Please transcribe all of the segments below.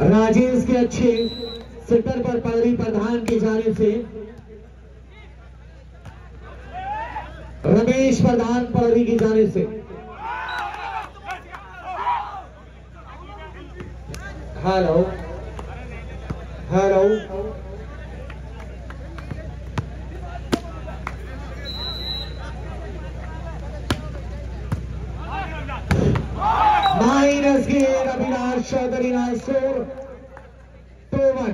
राजेश के अच्छे सिटर पर पगड़ी प्रधान की जाने से। रमेश प्रधान पगड़ी की जाने से। हेलो। हेलो। माइनस गेयर अविनाश चौधरी नासोर टू वन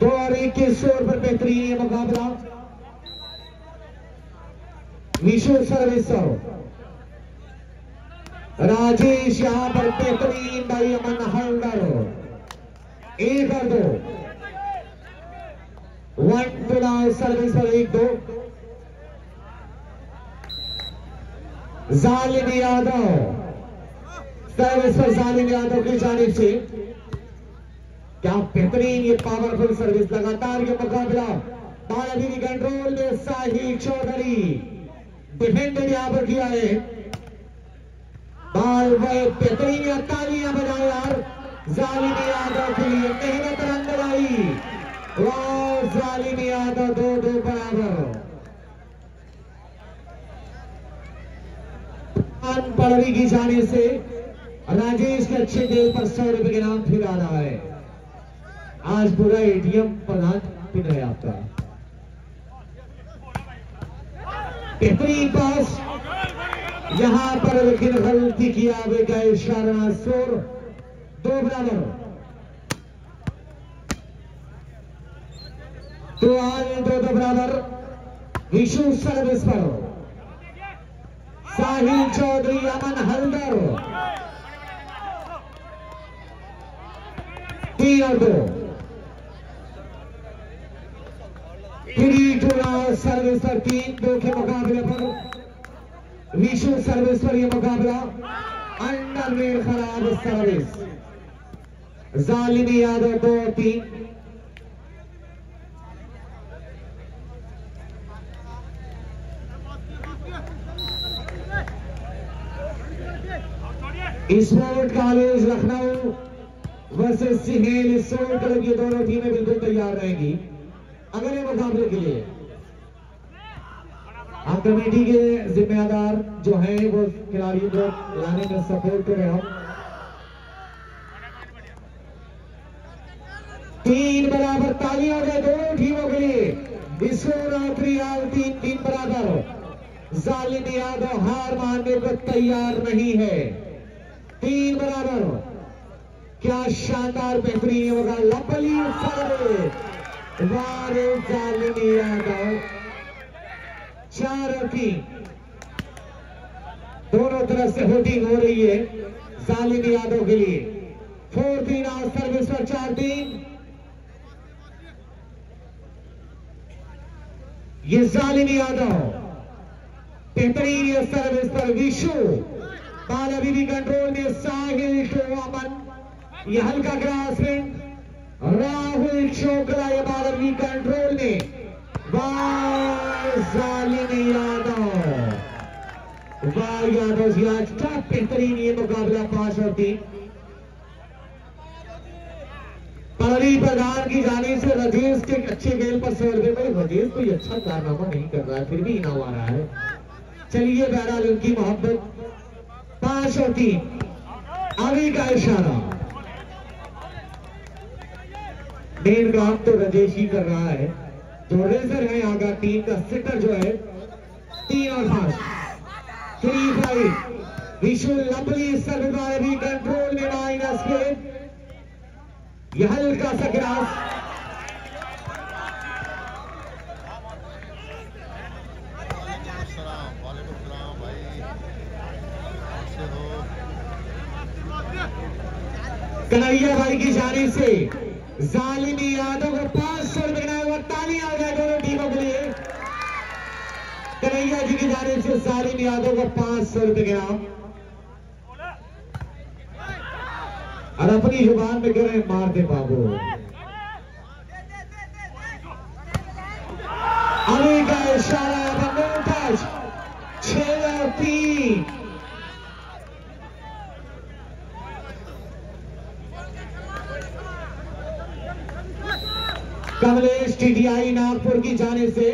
दो और एक के स्कोर पर बेहतरीन ये मुकाबला। विशु सर्विस राजेश, यहाँ पर बेहतरीन भाई अमन हल्दर। एक और दो। वन टू सर्विस पर एक दो। जालिम यादव। सर्विस पर जालिम यादव की जानिब से। क्या बेहतरीन ये पावरफुल सर्विस लगातार ये मुकाबला। बालावी कंट्रोल में साहिल चौधरी। डिफेंडेड यहाँ पर किया है। बाल वह बेहतरीन या तालियाँ बजाए यार। जालिम यादव के मेहनत रंग लाई। वाह जालिम यादव दो दो बराबर पड़वी की जाने से राजेश के अच्छे दिल पर सौ रुपए के नाम फिर आ रहा है। आज पूरा एटीएम प्रधान पिन है आपका। बेहतरीन पास। यहाँ पर लेकिन गलती किया बेटा इशारा सोर। दो बराबर। तो आज दो दो बराबर। विशु सर्विस पर। साहिल चौधरी अमन हल्दर तीन और दो, सर्विस पर तीन दो के मुकाबले पर। विशु सर्विस पर यह मुकाबला, अंडर खराब सर्विस जालिमी यादव दो, तीन। Sport college Lucknow versus Sihel sport club ये दोनों टीमें बिल्कुल तैयार रहेंगी। अगले मुकाबले के लिए हम कमेटी के जिम्मेदार जो हैं, वो खिलाड़ियों को लाने में सपोर्ट करें हम तीन बराबर तालियाँ गए दोनों टीमों के लिए। स्कोर आखिरी हाल तीन तीन बराबर जालिम यादव हार मानने को तैयार नहीं है। तीन बराबर क्या शानदार बेहतरीन होगा लपली वारे जालिमी यादव। चार की। दोनों तरफ़ से होटिंग हो रही है जालिम यादव के लिए। फोर तीन और सर्विस पर चार तीन। ये जालिम यादव। बेहतरीन सर्विस पर विशु। बाल अभी भी कंट्रोल में साहिल टोमन ये हल्का ग्रास में। राहुल चोकला ये बाल अभी कंट्रोल में। जालिम यादव। वाह यादव जी, आज क्या बेहतरीन ये मुकाबला पाँच और तीन। परी प्रधान की जाने से रजेश के अच्छे गेंद पर सौ रुपए भाई राजेश कोई अच्छा कारनामा नहीं कर रहा है, फिर भी इनाम आ रहा है। चलिए बहरहाल, उनकी मोहब्बत। आगे का इशारा। मेन काम तो राजेश ही कर रहा है। जो रेजर है आगा टीम का सिटर जो है, तीन और पाँच। थ्री फाइव विशु सर्विस भी कंट्रोल में माइनस के। यह हल्का सा ग्रास सलाम वालेकुम सलाम भाई कैसे हो कन्हैया भाई की जानी से जालिमी यादव को पाँच सौ रुपए का हुआ तालियाँ हो गए दोनों टीमों के लिए। कन्हैया जी की जानी से जालिम यादव को पाँच सौ रुपए के और अपनी ज़ुबान में हैं, मार दे बाबू। अली का इशारा बंदूक टच छह टीटीआई नागपुर की जाने से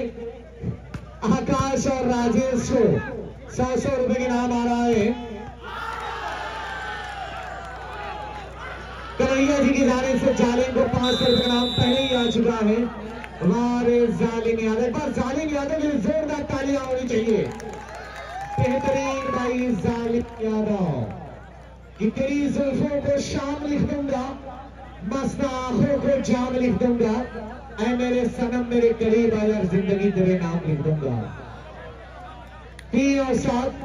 आकाश और राजेश को सौ सौ रुपए के नाम आ रहा है। कन्हैया जी की जाने से जालिम को पाँच सौ रुपए का नाम पहले ही आ चुका है। हमारे जालिम यादव। बार जालिम यादव के लिए जोरदार तालियाँ होनी चाहिए। बेहतरीन भाई जालिम यादव। तेरी जुल्फों को शाम लिख दूँगा, मस्त आँखों को जाम लिख दूँगा। ऐ मेरे सनम, मेरे करीब आ यार ज़िंदगी तेरे नाम लिख दूँगा। तीन और सात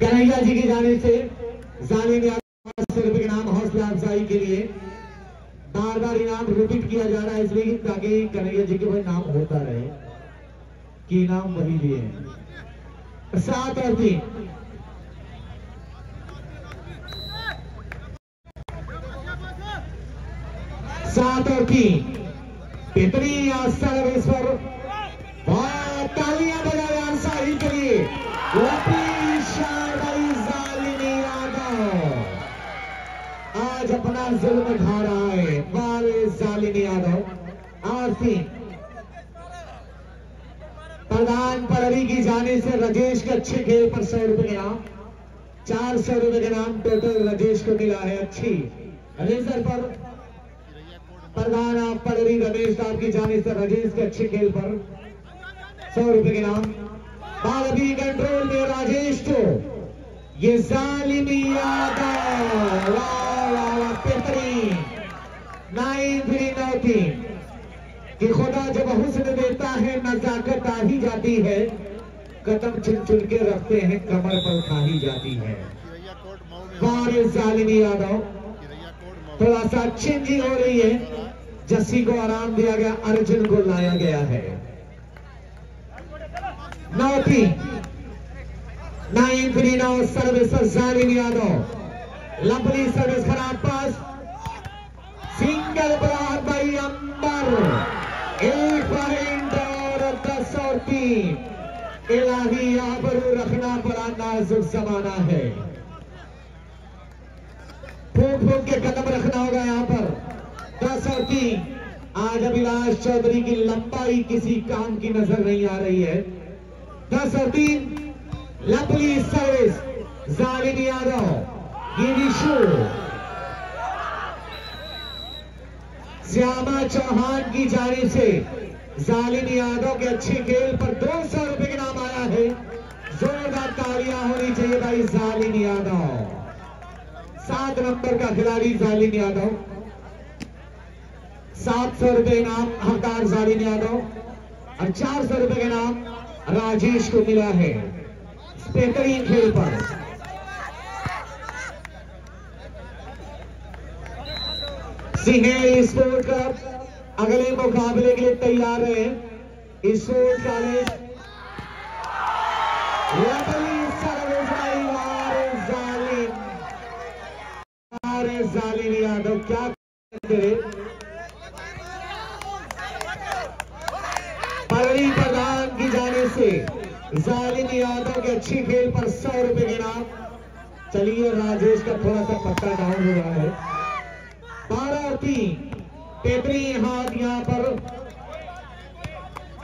कन्हैया जी की जाने से जालिम यादव सौ रुपए के नाम, हौसला अफजाई के लिए। बार बार इनाम रिपीट किया जा रहा है, इसलिए ताकि कन्हैया जी के भाई नाम होता रहे, कि इनाम वही लिए सात और तीन। सात और तीन बेहतरीन सर्विस पर? तालियाँ बजाए अंसारी के लिए। आज अपना जुल्म ढा रहा है। वाले जालिमी यादव। और तीन प्रधान पड़री की जाने से राजेश के अच्छे खेल पर सौ रुपए के नाम। चार सौ रुपए के नाम टोटल राजेश को मिला है। अच्छी। रेजर पर प्रधान आप पड़री रमेश साहब की जाने से राजेश के अच्छे खेल पर। सौ रुपए के नाम। बाल अभी कंट्रोल में राजेश को। ये जालिमी यादव। बेहतरीन नाइन थ्री नौ तीन कि खुदा जब हुस्न देता है नजाकत आ ही जाती है। कदम चुन चुन के रखते हैं कमर पर उठा ही जाती है। मऊ जालिमी यादव। थोड़ा सा चिंजी हो रही है। जस्सी को आराम दिया गया, अर्जुन को लाया गया है। नौ तीन नाइन थ्री नौ सर्विस जालिम यादव। लंबली सर्विस खराब पास। सिंगल बराबर भाई अंबर। एक पॉइंट और दस और तीन। इलाही आबरू रखना बड़ा नाजुक जमाना है। फूक के कदम रखना होगा यहाँ पर। दस और तीन। आज अभिलाष चौधरी की लंबाई किसी काम की नज़र नहीं आ रही है। दस और तीन। लंबली सर्विस। जालिम यादव। गिरीशु श्यामा चौहान की जाने से जालिम यादव के अच्छे खेल पर दो सौ रुपए के नाम आया है। जोरदार तालियाँ होनी चाहिए भाई जालिम यादव। सात नंबर का खिलाड़ी जालिम यादव। सात सौ रुपए इनाम हकदार जालिम यादव और चार सौ रुपए का इनाम राजेश को मिला है बेहतरीन खेल पर। सिंह स्पोर्ट क्लब अगले मुकाबले के लिए तैयार है। स्पोर्ट कॉलेज लवली सर्विस भाई वारे जालिम वारे जालिम यादव क्या करते प्रधान की जाने से जालिम यादव के अच्छी खेल पर सौ रुपए के नाम चलिए राजेश का थोड़ा सा पत्ता डाउन हो रहा है। बारह और तीन पेपरी हाथ यहाँ पर।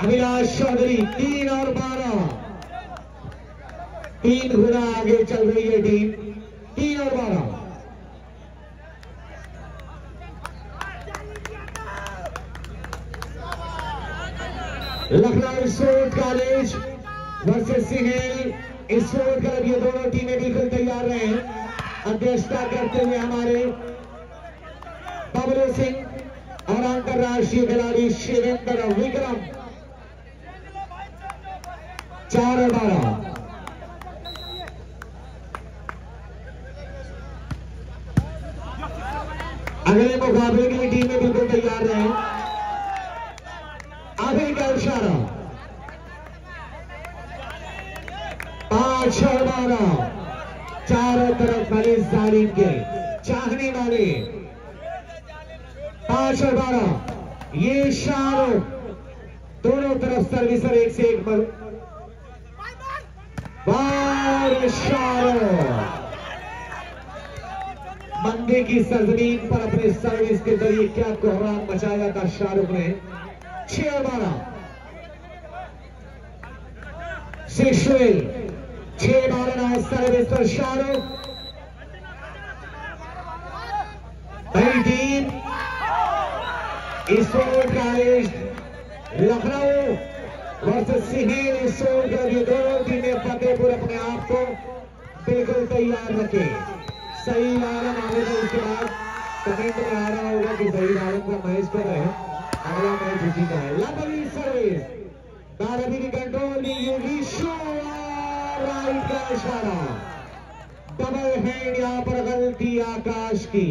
अभिलाष चौधरी, तीन और बारह। तीन गुना आगे चल रही है टीम। तीन और बारह। Lucknow sport college versus Sinhel sport club ये दोनों टीमें बिल्कुल तैयार रहे हैं। अध्यक्षता करते हुए हमारे बबलू सिंह और अंतरराष्ट्रीय खिलाड़ी शिवेंद्र विक्रम। चार बारह। अगले मुकाबले के लिए टीमें बिल्कुल तैयार रहे आगे का इशारा और बारह चारों तरफ़ वाले जालिम के। चाहने वाले पाँच और बारह ये शाहरुख। दोनों तरफ़ सर्विसर एक से एक बल बार शाहरुख। मंदी की सरजमीन पर अपने सर्विस के ज़रिए क्या कोहराम मचाया था शाहरुख ने? छह बारह शिशुल छह बारह नौ सर्विस पर शाहरुख पहली team Ishwar college Lucknow versus Sihel ये दोनों टीमें फतेहपुर अपने आप को बिल्कुल तैयार रखे। सही आलम तो उसके बाद कमेंट में आ रहा होगा कि सही आलम का मैच कर रहे अगला मैच उसी है। लवली सर्विस की कंट्रोल दी योगी शो राइट का इशारा। डबल हैंड यहाँ पर गलती आकाश की।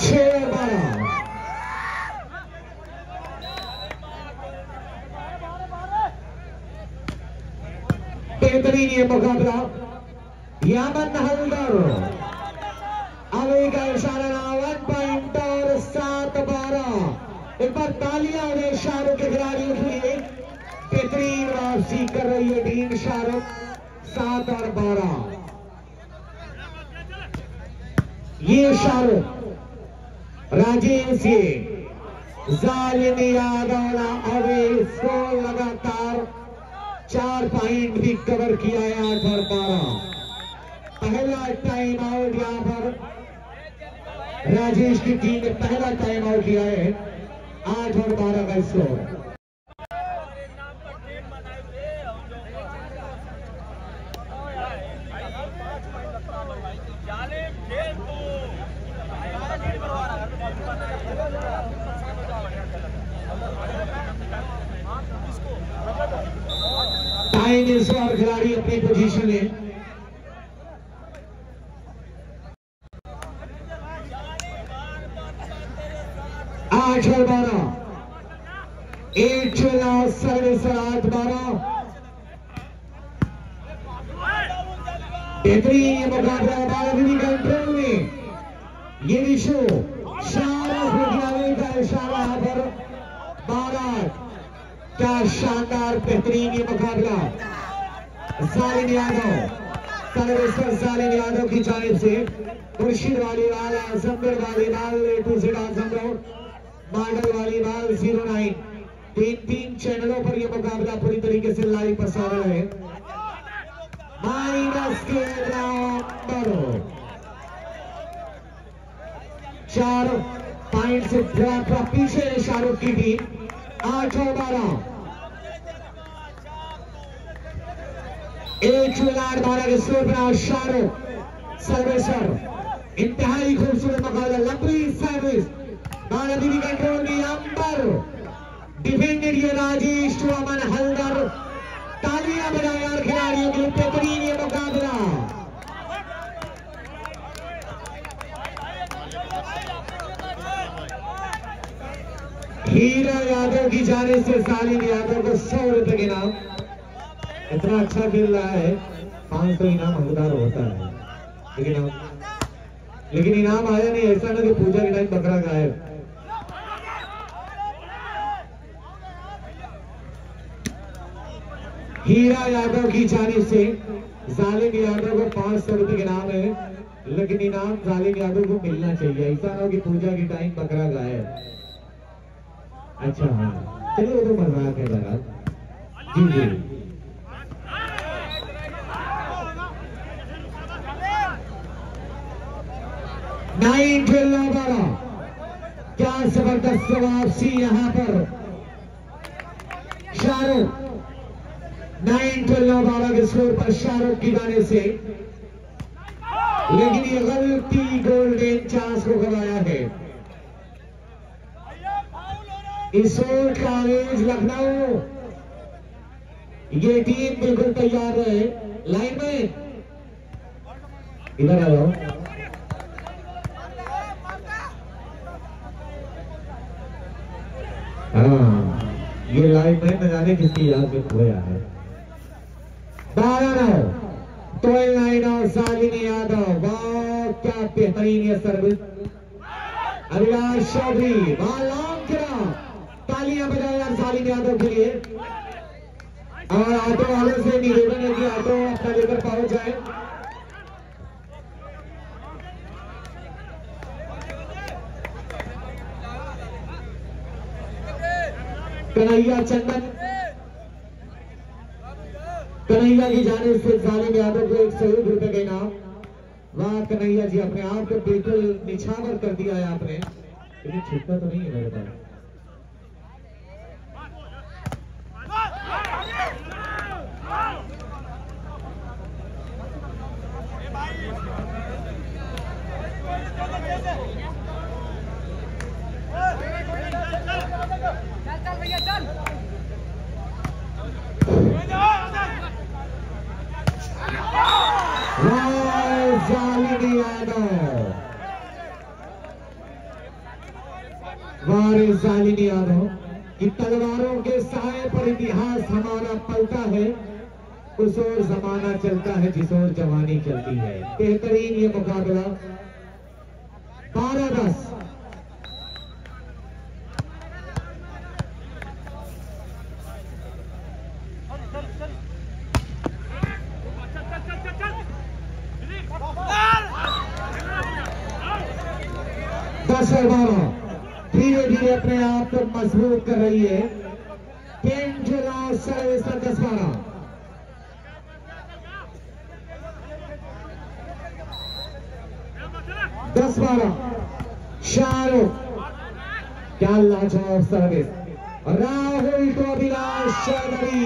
छह बारह। बेहतरीन ये मुकाबला। यामन हल्दर। अभी का इशारा वन पॉइंट और सात बारह। एक बार तालियाँ उन्हें शाहरुख के खिलाड़ियों के लिए बेहतरीन वापसी कर रही है टीम शाहरुख, सात और बारह। ये शाहरुख, राजेश ये इसको लगातार चार पॉइंट भी कवर किया है आठ और बारह। पहला टाइम आउट यहाँ पर। राजेश की टीम ने पहला टाइम आउट लिया है, आठ और बारह का स्कोर टाइम इस बार खिलाड़ी अपनी पोजीशन ले आठ और बारह एट चौदह सर्विस आठ बारह बेहतरीन मुकाबला बारहवीं कंट्रोल में ये विशु शाहरुख विद्यालय का इशारा यहाँ पर बारह क्या शानदार बेहतरीन ये मुकाबला जालिम यादव सर्वेश्वर जालिम यादव की जानिब से मुर्शिद वालीवाल Azamgarh वालीवाल to Z Azam road model वालीवाल zero nine तीन तीन चैनलों पर यह मुकाबला पूरी तरीके से लाइव प्रसारण है। माइनस के बराबर चार पॉइंट से थोड़ा पीछे शाहरुख की टीम। आठ और बारह। एक चुनार बारह के स्कोर पर शाहरुख, सर्वेश्वर, इंतहाई खूबसूरत मुकाबला, लंबी सर्विस बारह दीदी कंट्रोल में अंबर। डिफेंडेड ये राजेश टू हल्दर। तालियाँ बजाए यार खिलाड़ियों के मुकाबला। हीरा यादव की जाने से सालिम यादव को सौ रुपए के नाम। इतना अच्छा खेल रहा है, पाँच सौ इनाम हकदार होता है। लेकिन लेकिन इनाम आया नहीं, ऐसा ना कि पूजा के टाइम बकरा गायब। हीरा यादव की जानिब से जालिम यादव को पाँच सौ रुपए के नाम है। लेकिन इनाम जालिम यादव को मिलना चाहिए। ऐसा ना कि पूजा के टाइम बकरा गायब। अच्छा हाँ। चलिए तो मज़ाक है जरा। जी जी। नाइन ट्वेल्व बारह। क्या ज़बरदस्त वापसी यहाँ पर। शाहरुख। नाइन ट्वेल्व बारह के स्कोर पर शाहरुख की गाने से लेकिन ये गलती गोल्डन चांस को गवाया है ईश्वर कॉलेज लखनऊ ये टीम बिल्कुल तैयार है लाइन में इधर आ जाओ हाँ ये लाइन में न जाने किसकी याद में खोया है बारह। ट्वेल्व नाइन शालिनी यादव बहुत क्या बेहतरीन यह सर्विस। अभिलाष चौधरी वहाँ लॉन्ग गिरा तालियाँ बजाया यार शालिनी यादव के लिए। और ऑटो वालों से निवेदन है कि ऑटो अपना लेकर पहुँच जाए। कन्हैया चंदन। कन्हैया की जाने से जालिम यादव को एक सौ एक रुपए का इनाम। वाह, कन्हैया जी, अपने आप को बिल्कुल निछावर कर दिया है आपने। छुटका तो नहीं है मेरे पास चल चल भैया चल वाह जालिम यादव जालिम यादव, की तलवारों के साय पर इतिहास हमारा पलता है, उस ओर जमाना चलता है जिस ओर जवानी चलती है। बेहतरीन ये मुकाबला बारह दस और बारह धीरे धीरे अपने आप को मज़बूत कर रही है पेंजुला सर्विस दस बारह दस बारह शाहरुख क्या लाजवाब सर्विस राहुल को अभिलाष चौधरी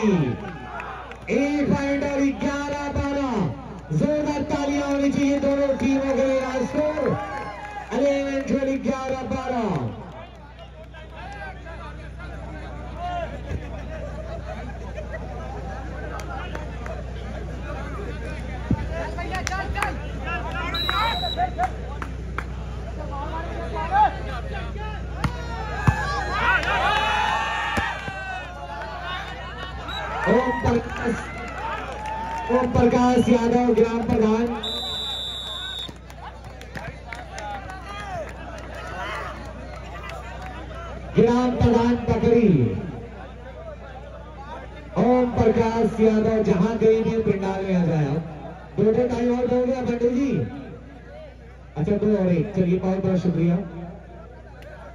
एक पॉइंट और ग्यारह बारह। जोरदार तालियाँ होनी चाहिए दोनों टीमों के लिए आज को अलेवन ट्वेंटी ग्यारह बारह चल भैया चल चल ओम प्रकाश ओम प्रकाश यादव ग्राम प्रधान। ग्राम प्रधान पकड़ी ओम प्रकाश यादव, जहाँ गई भी पिंडाल में आ आप। दो टाइम आउट हो गया पंडित जी? अच्छा दो और एक। चलिए, बहुत बहुत शुक्रिया।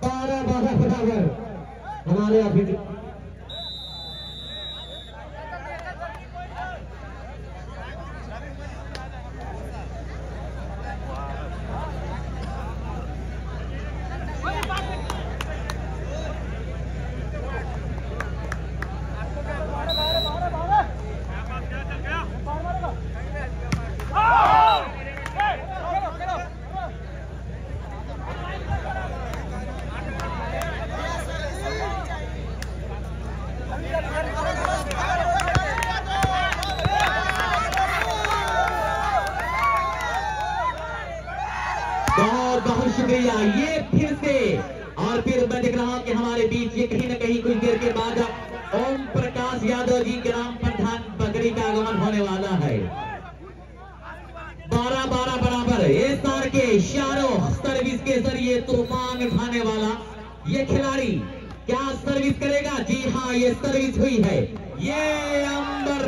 बारह बारह, बराबर। हमारे ऑफ़िस बहुत बहुत शुक्रिया ये फिर से और फिर मैं देख रहा हूँ कि हमारे बीच ये कहीं ना कहीं कुछ देर के बाद ओम प्रकाश यादव जी ग्राम प्रधान बकरी का आगमन होने वाला है बारह बारह बराबर इस बार के शाहरुख सर्विस के ज़रिए तूफ़ान उठाने वाला ये खिलाड़ी क्या सर्विस करेगा जी हाँ ये सर्विस हुई है ये अंबर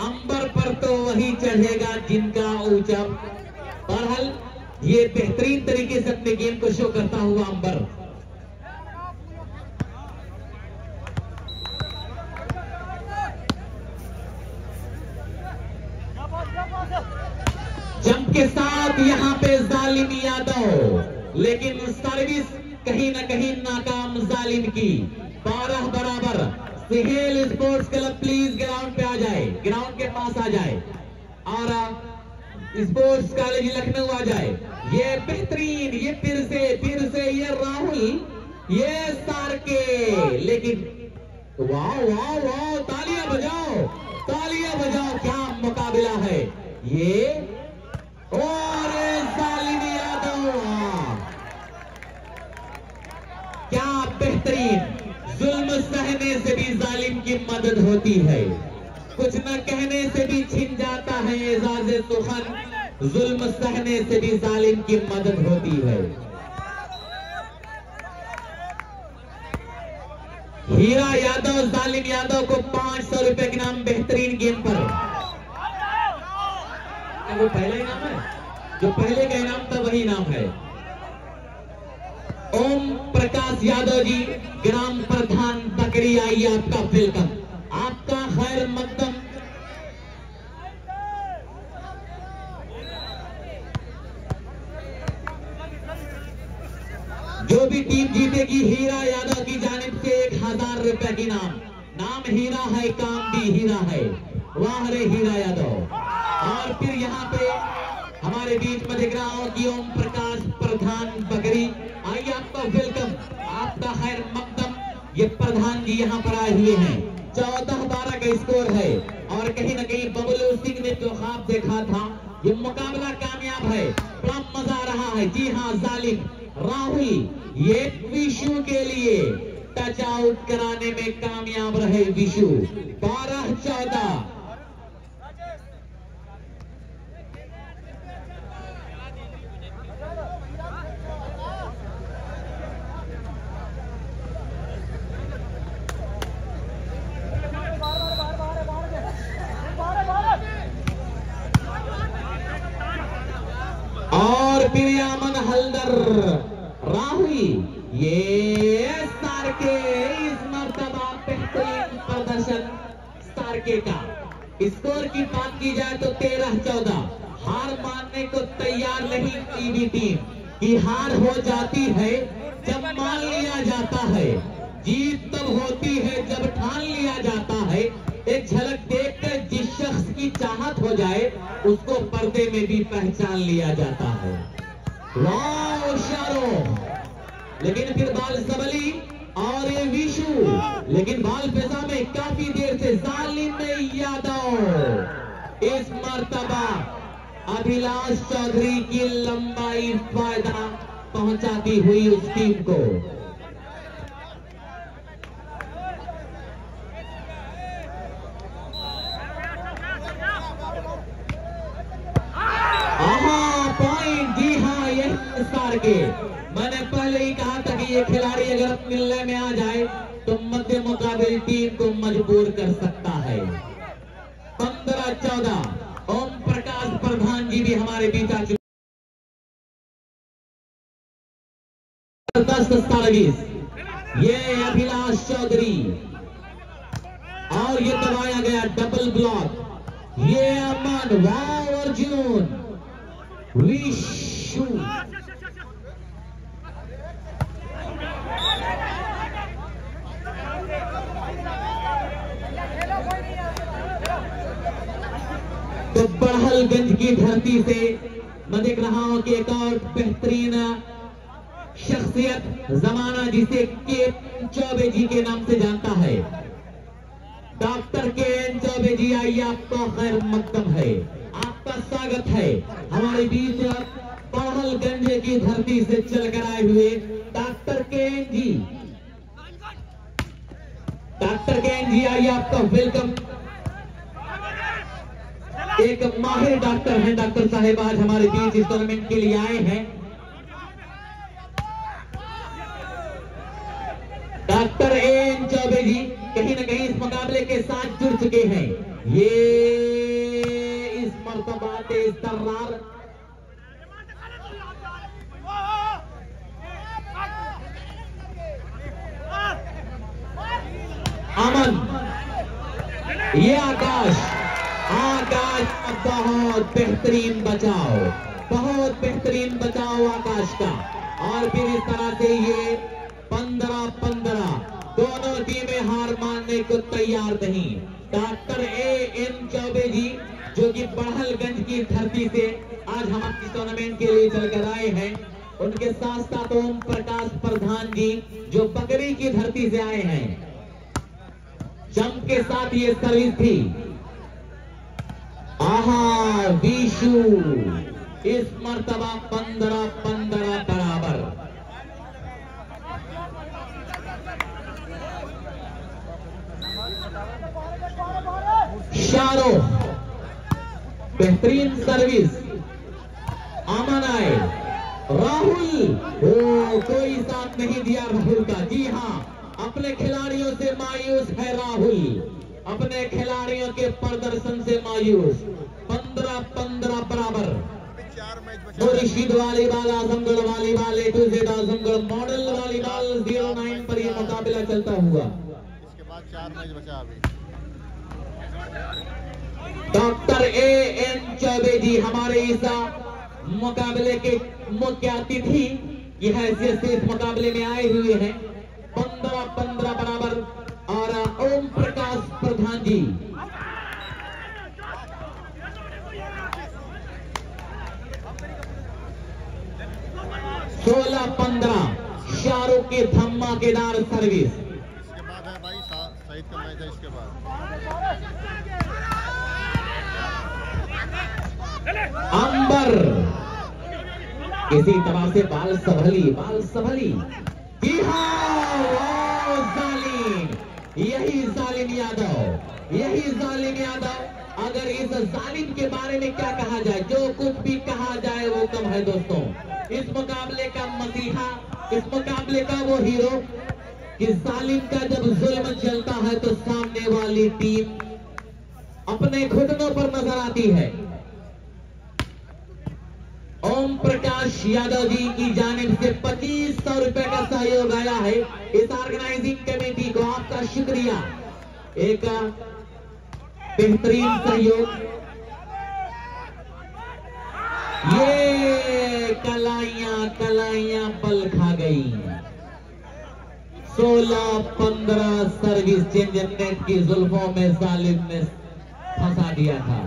अंबर तो चढ़ेगा जिनका ऊँचा बहरहाल ये बेहतरीन तरीके से अपने गेम को शो करता हुआ अंबर। जंप के साथ यहाँ पे जालिम यादव, लेकिन सर्विस कहीं ना कहीं नाकाम जालिम की। बारह बराबर। Sihel sports club, please ground पे आ जाए। ग्राउंड के पास आ जाए। और स्पोर्ट्स कॉलेज लखनऊ आ जाए। ये बेहतरीन, ये फिर से फिर से, ये राहुल, ये सार के लेकिन वाह वाह वाह, तालियाँ बजाओ तालियाँ बजाओ, क्या मुकाबला है ये? और जालिम यादव क्या बेहतरीन, जुल्म सहने से भी जालिम की मदद होती है। कुछ न कहने से भी छिन एजाज जुल्म सहने से भी जालिम की मदद होती है। हीरा यादव, जालिम यादव को पाँच सौ रुपए के नाम बेहतरीन गेम पर। वो पहला इनाम है। जो पहले का इनाम था, वही इनाम है। ओम प्रकाश यादव जी, ग्राम प्रधान बकरी आई आपका वेलकम आपका खैर मकदम भी टीम जीतेगी हीरा यादव की जानिब से एक हज़ार रुपए की नाम। नाम हीरा है, काम भी हीरा है। वाह रे हीरा यादव। और फिर यहाँ पे हमारे बीच में दिख रहा हो ओम प्रकाश प्रधान बकरी। आइए आपका वेलकम आपका खैर मकदम। ये प्रधान जी यहाँ पर आए हुए हैं। चौदह बारह का स्कोर है। और कहीं ना कहीं बबलू सिंह ने जो ख्वाब देखा था, ये मुकाबला कामयाब है। है। जी हाँ जालिम। राहुल, ये विशु के लिए टच आउट कराने में कामयाब रहे विशु। बारह चौदह। लेकिन फिर बाल सबली और ये विशु। लेकिन बाल पैसा में काफ़ी देर से जालिम यादव इस मर्तबा अभिलाष चौधरी की लंबाई फ़ायदा पहुंचाती हुई उस टीम को आहा पॉइंट जी हाँ के मैंने पहले ही कहा था कि ये खिलाड़ी अगर मिलने में आ जाए तो मध्य मुकाबले टीम को मजबूर कर सकता है। पंद्रह चौदह, ओम प्रकाश प्रधान जी भी हमारे बीच आ चुके दस सर्विस ये अभिलाष चौधरी। और ये दबाया गया डबल ब्लॉक ये अमन, वाह, अर्जुन। विशु बड़हलगंज की धरती से मैं देख रहा हूँ कि एक और बेहतरीन शख्सियत जमाना जिसे के चौबे जी के नाम से जानता है। Doctor K N Chaubey ji आइए आपका खैर मकदम है। आपका स्वागत है। हमारे बीच पढ़लगंज की धरती से चलकर आए हुए doctor K N ji. Doctor K N ji आइए आपका वेलकम। एक माहिर डॉक्टर हैं, डॉक्टर साहेब, आज हमारे बीच इस टूर्नामेंट के लिए आए हैं। Doctor A N Chaubey ji, कहीं ना कहीं इस मुकाबले के साथ जुड़ चुके हैं। ये इस मरतबा तेज तर्रार अमन, ये आकाश आकाश का बहुत बेहतरीन बचाव, बहुत बेहतरीन बचाव आकाश का। और फिर इस तरह से ये पंद्रह पंद्रह दोनों टीमें हार मानने को तैयार नहीं। Doctor A N Chaubey ji, जो कि बड़हलगंज की धरती से आज हम इस टूर्नामेंट के लिए चलकर आए हैं, उनके साथ साथ ओम प्रकाश प्रधान जी, जो बकरी की धरती से आए हैं। जम के साथ ये सर्विस थी। आहा विशु। इस मर्तबा पंद्रह पंद्रह बराबर। शाहरुख, बेहतरीन सर्विस। अमन आए। राहुल, ओ, कोई साथ नहीं दिया राहुल का। जी हाँ अपने खिलाड़ियों से मायूस है राहुल। अपने खिलाड़ियों के प्रदर्शन से मायूस। पंद्रह पंद्रह बराबर। Murshid volleyball, Azamgarh volleyball A to Z Azamgarh model volleyball zero nine पर यह मुकाबला चलता हुआ। इसके बाद चार मैच बचा अभी doctor A N Chaubey ji, हमारे इस मुकाबले के मुख्य अतिथि की हैसियत से इस मुकाबले में आए हुए हैं। पंद्रह पंद्रह बराबर। और ओम प्रकाश प्रधान जी। सोलह पंद्रह, शाहरुख की धमाकेदार सर्विस इसके बाद अंबर। किसी तरह से बाल संभली बाल संभली। जी हाँ यही जालिम यादव, यही जालिम यादव। अगर इस जालिम के बारे में क्या कहा जाए, जो कुछ भी कहा जाए, वो कम है दोस्तों। इस मुकाबले का मसीहा, इस मुकाबले का वो हीरो, कि जालिम का जब जुल्म चलता है तो सामने वाली टीम अपने घुटनों पर नज़र आती है। ओम प्रकाश यादव जी की जानिब से पच्चीस सौ रुपए का सहयोग आया है। इस ऑर्गेनाइजिंग कमेटी को आपका शुक्रिया। एक बेहतरीन सहयोग। ये कलाइया कलाइया पल खा गई। सोलह पंद्रह सर्विस चेंज नेट की जुल्फों में सालिम ने फंसा दिया था।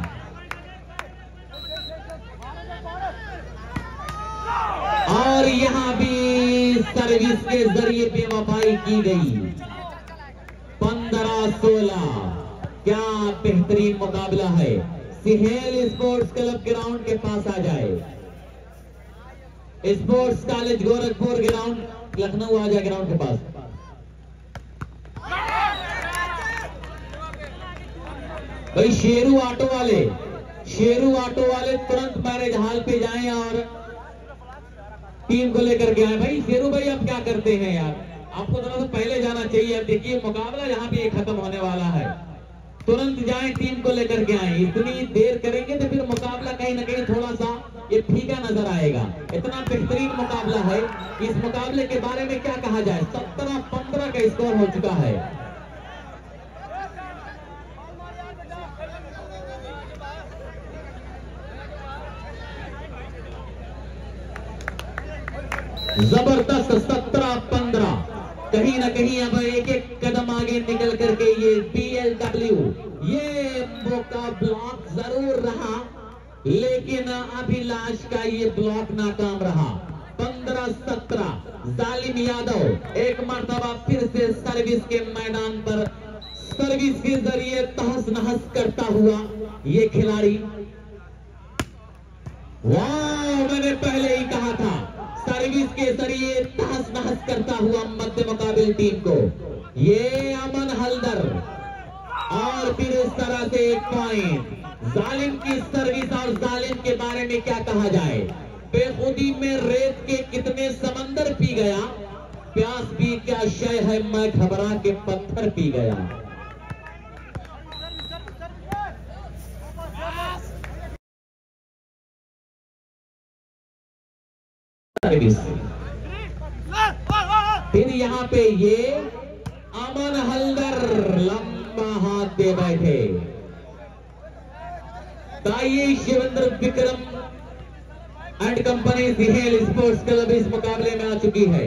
और यहाँ भी सर्विस के ज़रिए बेवफाई की गई। पंद्रह सोलह, क्या बेहतरीन मुकाबला है? सिहेल स्पोर्ट्स क्लब ग्राउंड के पास आ जाए। Sports college Gorakhpur ground, Lucknow आ जाए ग्राउंड के पास। भाई, शेरू ऑटो वाले, शेरू ऑटो वाले तुरंत मैरिज हॉल पे जाएँ और टीम को लेकर के आए। भाई, शेरू भाई, आप क्या करते हैं यार? आपको थोड़ा सा पहले जाना चाहिए। अब देखिए, मुकाबला यहाँ पे खत्म होने वाला है। तुरंत जाए टीम को लेकर के आए। इतनी देर करेंगे तो फिर मुकाबला कहीं ना कहीं थोड़ा सा ये फीका नज़र आएगा। इतना बेहतरीन मुकाबला है। इस मुकाबले के बारे में क्या कहा जाए? सत्रह पंद्रह का स्कोर हो चुका है। ज़बरदस्त सत्रह पंद्रह। कहीं ना कहीं अब एक एक कदम आगे निकल करके ये बीएलडब्ल्यू ये मौका ब्लॉक ज़रूर रहा, लेकिन अभिलाष का ये ब्लॉक नाकाम रहा। पंद्रह सत्रह, जालिम यादव एक मरतबा फिर से सर्विस के मैदान पर सर्विस के ज़रिए तहस नहस करता हुआ ये खिलाड़ी। वाह, मैंने पहले ही के ज़रिए तहस नहस करता हुआ मध्य मुकाबिल टीम को। ये अमन हल्दर। और फिर इस तरह से एक पॉइंट जालिम की सर्विस और जालिम के बारे में क्या कहा जाए? बेखुदी में रेत के कितने समंदर पी गया? प्यास भी क्या शय है? मैं घबरा के पत्थर पी गया। फिर यहाँ पे ये अमन हल्दर लंबा हाथ दे बैठे। ताइये Shivendra Vikram and company Sihel sports club इस मुकाबले में आ चुकी है।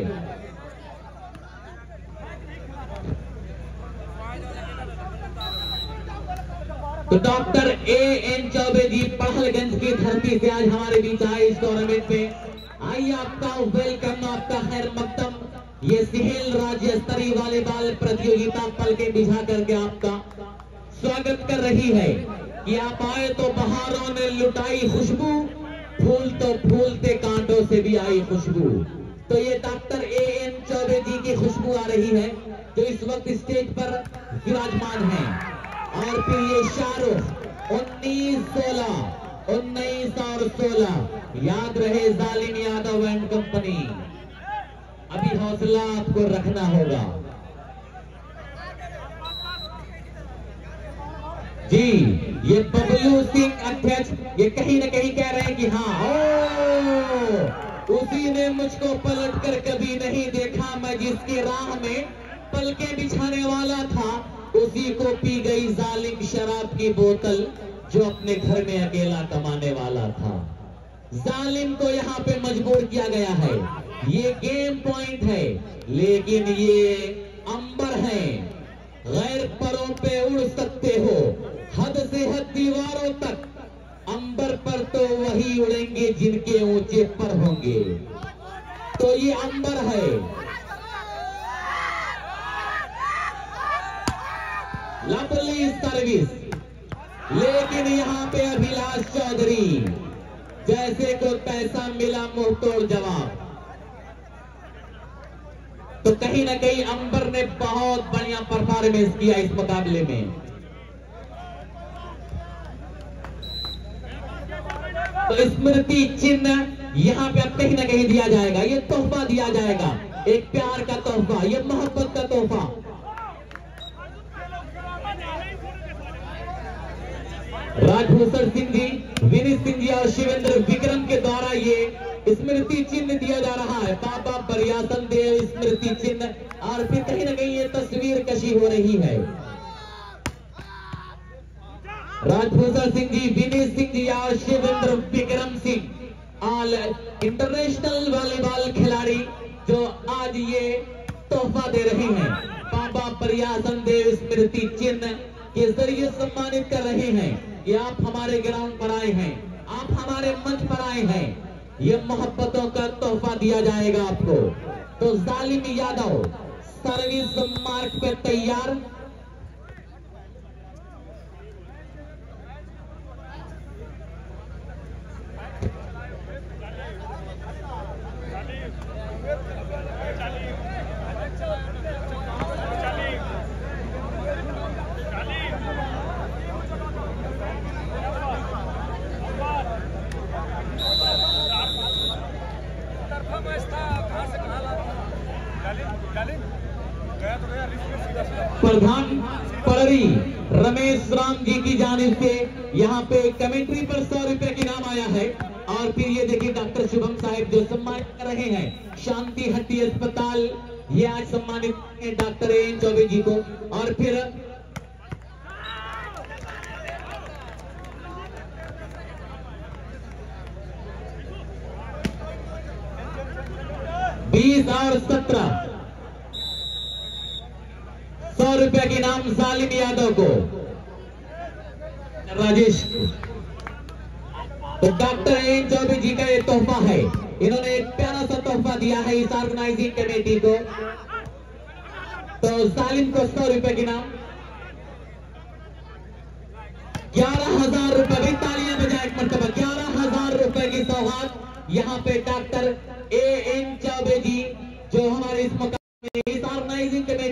तो doctor A N Chaubey ji Pahalganj की धरती से आज हमारे बीच आए इस टूर्नामेंट में। आइए आपका वेलकम आपका खैर मकदम ये सिहेल राज्य स्तरीय वॉलीबॉल प्रतियोगिता पल के बिछा करके आपका स्वागत कर रही है। कि आप आए तो बहारों ने लुटाई खुशबू, फूल तो फूलते कांटों से भी आई खुशबू। तो ये doctor A N Chaubey ji की खुशबू आ रही है, जो इस वक्त स्टेज पर विराजमान है। और फिर ये शाहरुख, उन्नीस सोलह। उन्नीस और सोलह। याद रहे जालिम यादव एंड कंपनी। अभी हौसला आपको रखना होगा। जी, ये बबलू सिंह अध्यक्ष, ये कहीं ना कहीं कह रहे हैं कि हाँ ओ, उसी ने मुझको पलट कर कभी नहीं देखा, मैं जिसकी राह में पलके बिछाने वाला था, उसी को पी गई जालिम शराब की बोतल। जो अपने घर में अकेला कमाने वाला था। जालिम को यहाँ पे मजबूर किया गया है। ये गेम पॉइंट है। लेकिन ये अंबर है। गैर परों पे उड़ सकते हो। हद से हद दीवारों तक। अंबर पर तो वही उड़ेंगे जिनके ऊँचे पर होंगे। तो ये अंबर है। लवली सर्विस लेकिन यहाँ पे अभिलाष चौधरी, जैसे को पैसा मिला मुँह तोड़ जवाब। तो कहीं ना कहीं अंबर ने बहुत बढ़िया परफॉर्मेंस किया इस मुकाबले में। तो स्मृति चिन्ह यहाँ पे अब कहीं ना कहीं दिया जाएगा। ये तोहफा दिया जाएगा। एक प्यार का तोहफा, ये मोहब्बत का तोहफा। राजभूषण सिंह जी विनीत सिंह जी और शिवेंद्र विक्रम के द्वारा ये स्मृति चिन्ह दिया जा रहा है। पापा बरियासन देव, स्मृति चिन्ह। और फिर कहीं ना कहीं ये तस्वीर कशी हो रही है। राजभूषण सिंह जी विनीत सिंह जी और Shivendra Vikram Singh. All international volleyball खिलाड़ी जो आज ये तोहफा दे रहे हैं। पापा बरियासन देव, स्मृति चिन्ह के ज़रिए सम्मानित कर रहे हैं। कि आप हमारे ग्राउंड पर आए हैं, आप हमारे मंच पर आए हैं। ये मोहब्बतों का तोहफा दिया जाएगा आपको। तो जालिम यादव सर्विस मार्ग पे तैयार तरफा मैच था कहाँ से कहाँ ला गालिन गालिन गया तो गया रिस्क में सीधा सीधा प्रधान पड़री रमेश राम जी की जानिब से यहाँ पे कमेंट्री पर सौ रुपए की नाम आया है। और फिर ये देखिए डॉक्टर शुभम साहिब जो सम्मानित कर रहे हैं, शांति हट्टी अस्पताल, ये आज सम्मानित है डॉक्टर एन चौबे जी को। और फिर बीस और सत्रह। सौ रुपए के नाम सालिम यादव को। राजेश। तो डॉक्टर एन चौबे जी का ये तोहफा है। इन्होंने एक प्यारा सा तोहफा दिया है इस ऑर्गेनाइजिंग कमेटी को। तो सालिम को सौ रुपए के नाम। ग्यारह हज़ार रुपए भी तालियाँ बजाए मरतबा। ग्यारह हज़ार रुपए की सौगात यहाँ पे doctor A N Chaubey ji, जो हमारे इस मकान में इस ऑर्गेनाइजिंग कमेटी